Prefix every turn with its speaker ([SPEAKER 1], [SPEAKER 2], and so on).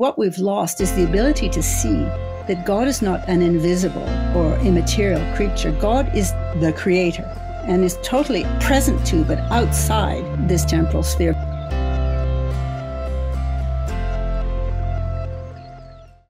[SPEAKER 1] What we've lost is the ability to see that God is not an invisible or immaterial creature. God is the creator and is totally present to but outside this temporal sphere.